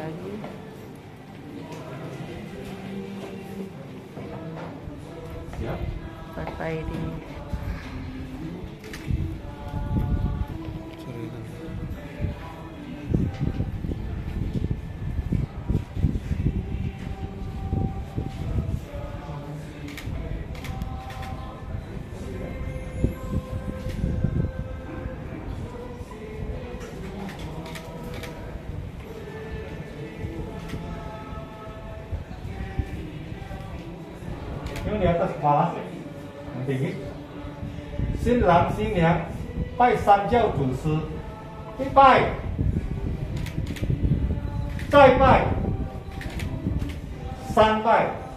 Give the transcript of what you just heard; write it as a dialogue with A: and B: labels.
A: lagi. Sampai di
B: 因为你要带新郎新娘拜三教祖师一拜再拜三拜。